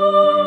Oh.